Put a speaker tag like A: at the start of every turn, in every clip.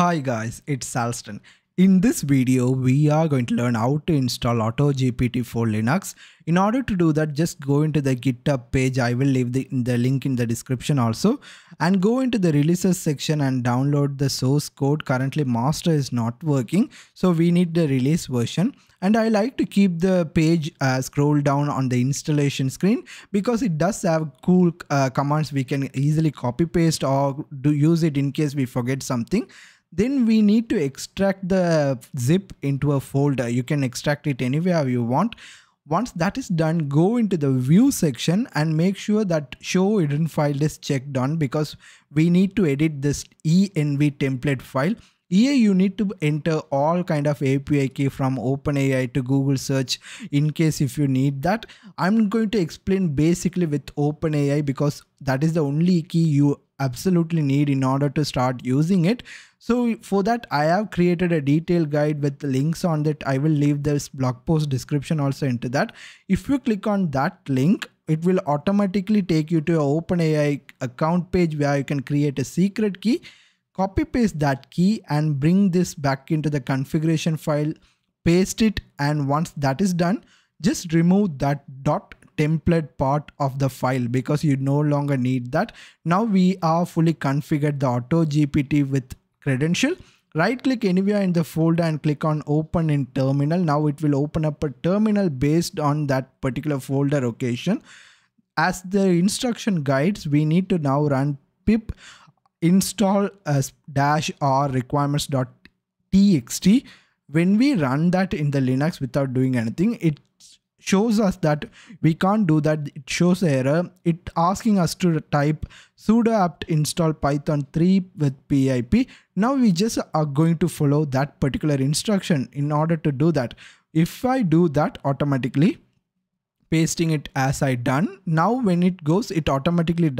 A: Hi guys, it's Alston. In this video, we are going to learn how to install AutoGPT for Linux. In order to do that, just go into the GitHub page. I will leave the, the link in the description also. And go into the releases section and download the source code. Currently, master is not working. So we need the release version. And I like to keep the page uh, scroll down on the installation screen because it does have cool uh, commands we can easily copy paste or do use it in case we forget something then we need to extract the zip into a folder you can extract it anywhere you want once that is done go into the view section and make sure that show hidden file is checked on because we need to edit this env template file here you need to enter all kind of API key from OpenAI to Google search in case if you need that. I'm going to explain basically with OpenAI because that is the only key you absolutely need in order to start using it. So for that, I have created a detailed guide with links on that. I will leave this blog post description also into that. If you click on that link, it will automatically take you to a OpenAI account page where you can create a secret key copy paste that key and bring this back into the configuration file paste it and once that is done just remove that dot template part of the file because you no longer need that now we are fully configured the auto gpt with credential. Right click anywhere in the folder and click on open in terminal. Now it will open up a terminal based on that particular folder location. As the instruction guides we need to now run pip install as dash r requirements.txt when we run that in the linux without doing anything it shows us that we can't do that it shows error it asking us to type sudo apt install python 3 with pip now we just are going to follow that particular instruction in order to do that if i do that automatically pasting it as I done. Now when it goes, it automatically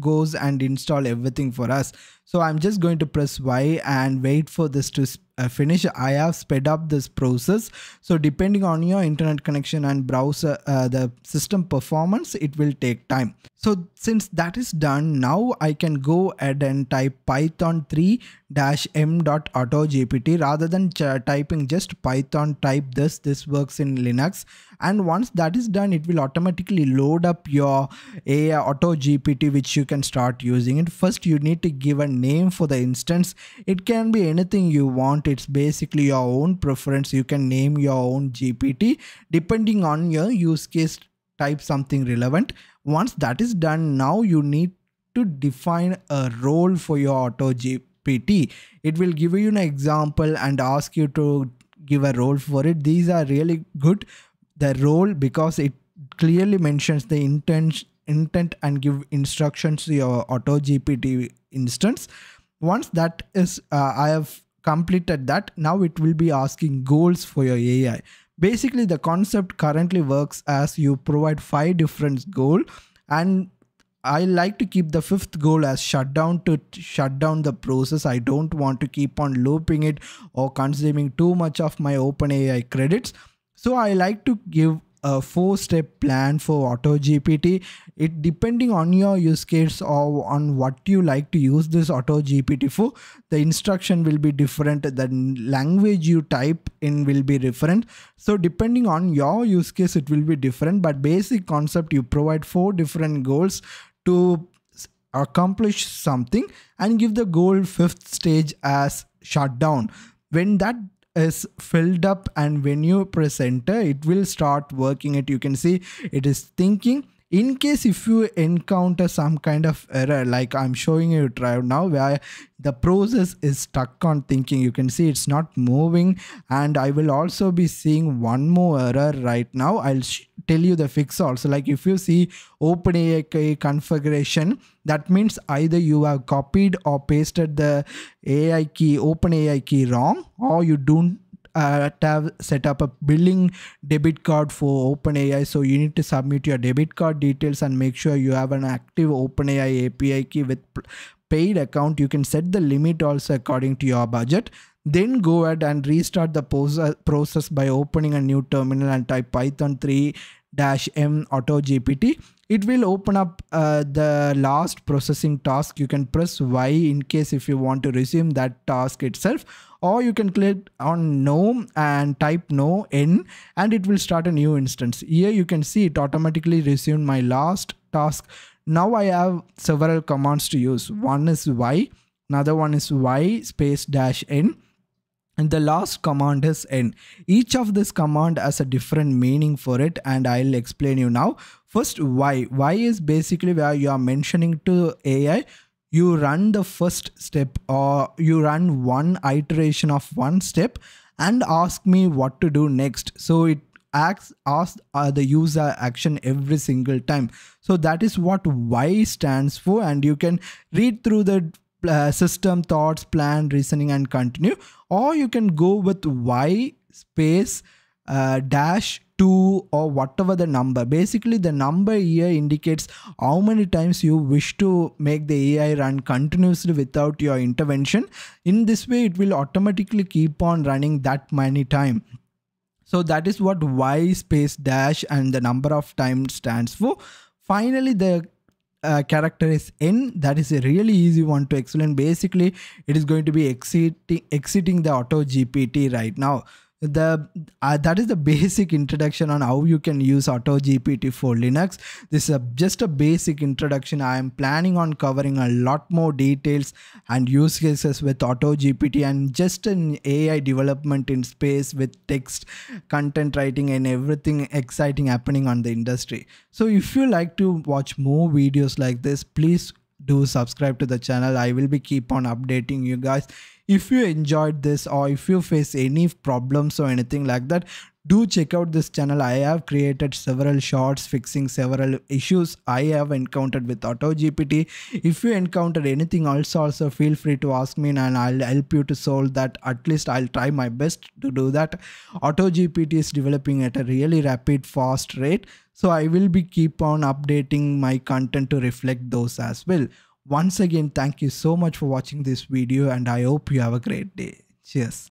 A: goes and install everything for us. So I'm just going to press Y and wait for this to uh, finish. I have sped up this process. So depending on your internet connection and browser, uh, the system performance, it will take time. So since that is done, now I can go ahead and type python 3 m.autogpt rather than typing just python type this. This works in Linux. And once that is done, it will automatically load up your AI auto GPT, which you can start using it. First, you need to give a name for the instance. It can be anything you want. It's basically your own preference. You can name your own GPT depending on your use case type something relevant. Once that is done, now you need to define a role for your auto GPT. It will give you an example and ask you to give a role for it. These are really good. The role because it clearly mentions the intent intent and give instructions to your auto GPT instance. Once that is, uh, I have completed that. Now it will be asking goals for your AI. Basically, the concept currently works as you provide five different goal and I like to keep the fifth goal as shutdown to shut down the process. I don't want to keep on looping it or consuming too much of my OpenAI credits. So I like to give a four step plan for auto gpt it depending on your use case or on what you like to use this auto gpt for the instruction will be different the language you type in will be different so depending on your use case it will be different but basic concept you provide four different goals to accomplish something and give the goal fifth stage as shutdown when that is filled up and when you press enter it will start working it. You can see it is thinking in case if you encounter some kind of error like i'm showing you right now where the process is stuck on thinking you can see it's not moving. And i will also be seeing one more error right now. I'll tell you the fix also. Like if you see openai configuration that means either you have copied or pasted the ai key openai key wrong or you don't uh, have set up a billing debit card for OpenAI. So you need to submit your debit card details and make sure you have an active OpenAI API key with paid account. You can set the limit also according to your budget. Then go ahead and restart the process by opening a new terminal and type python 3 dash m auto gpt it will open up uh, the last processing task. You can press y in case if you want to resume that task itself or you can click on no and type no n and it will start a new instance. Here you can see it automatically resumed my last task. Now i have several commands to use. One is y another one is y space dash n and the last command is n. Each of this command has a different meaning for it and i'll explain you now first y y is basically where you are mentioning to ai you run the first step or you run one iteration of one step and ask me what to do next. So it asks asks uh, the user action every single time. So that is what y stands for and you can read through the uh, system thoughts plan reasoning and continue. Or you can go with y space uh, dash 2 or whatever the number. Basically the number here indicates how many times you wish to make the ai run continuously without your intervention. In this way it will automatically keep on running that many time. So that is what y space dash and the number of times stands for. Finally the uh, character is n. That is a really easy one to explain. Basically it is going to be exiting exiting the auto gpt right now the uh, that is the basic introduction on how you can use auto gpt for linux. This is a, just a basic introduction. I am planning on covering a lot more details and use cases with auto gpt and just an ai development in space with text content writing and everything exciting happening on the industry. So if you like to watch more videos like this please do subscribe to the channel. I will be keep on updating you guys if you enjoyed this or if you face any problems or anything like that do check out this channel. I have created several shorts fixing several issues i have encountered with auto gpt if you encountered anything else also feel free to ask me and i'll help you to solve that. At least i'll try my best to do that. Auto gpt is developing at a really rapid fast rate. So i will be keep on updating my content to reflect those as well once again, thank you so much for watching this video and I hope you have a great day. Cheers.